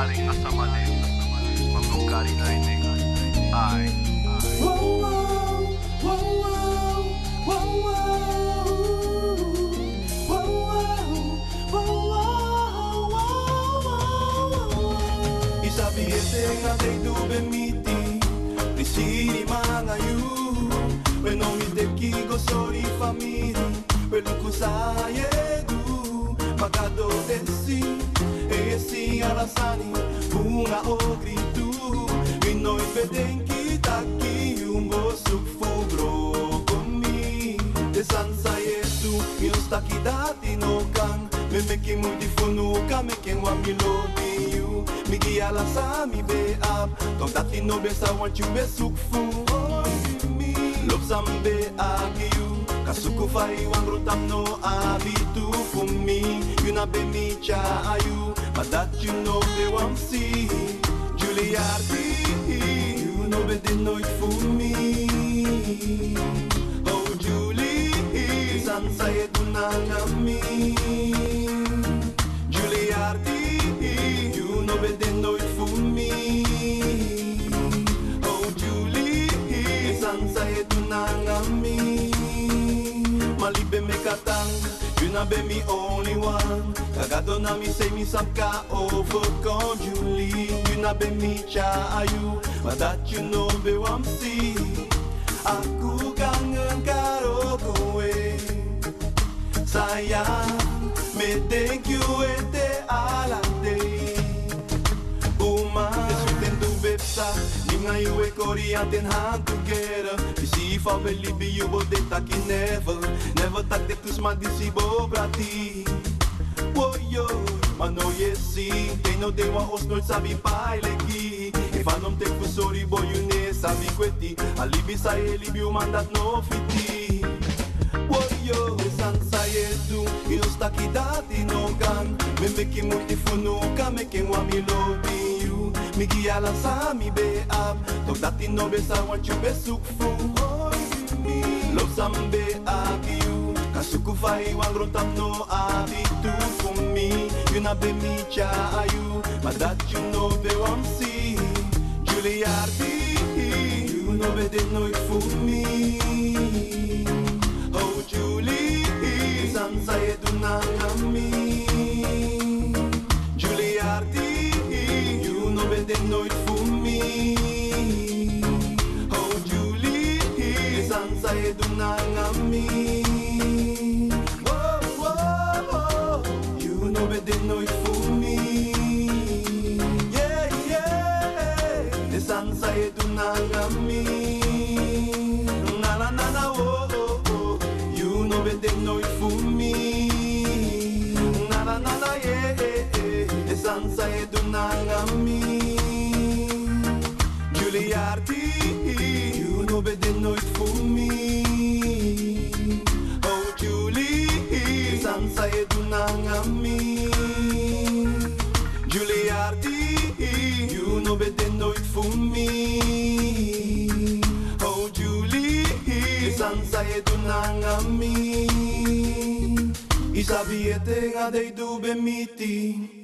Larin asamane Membukari dinding I, I. Wow, wow, wow, wow, wow. Isabiyete nga tegdu bemiti Risiri mangayu Wenomi Esi alasani Bunga o gritu Minoi peden kita ki Umbo suk fugro komi De sansa yesu Mios takidati no kang Me meki multi funu ka me ken wa mi lobi you Mi gi ala mi be up Tok dati no be sa want you be suk fu. Mi. Lop sam be agi you Kasuku fai wang rutam no abitu fu mi. You na be mi cha ayu But that you know be wam si Juliarty You know be de nooit fu mi Oh Julie Sansa e Malibe You na be me only one. Kagado na mi say mi sapka over con Julie You na be me cha ayu But that you know be wam si Aku kangen karo kowe. Sayang Me thank you bepsa Ninga you e Korean ten hand together. You see if I believe you but they taki never Never tak de kus ma disi bo brati Whoa yo. Mano oh, yesi know they want us nooit sabi paileki If I don't take for sorry boy you ne sabi kweti Alibi sa elibi u mandat no fiti Woyo, sansa yetu Ilos takidati no kan Me meki multi funu ka meki wa mi lobi Mi giala sa mi be up. Tok dati no be sa want you be suk fu mi Love sam be aki you. Kasuku fai wang rotam no abitu for me. You na be mi cha ayu But that you know be wam si Juliarty You know be de nooit for me. Oh Julie, Sansa e You know be de nooit voor me Sansa e dunangami Juliarty, you know be de nooit voor me. Oh Julie, Sansa e dunangami Isabi ete nga dei dube miti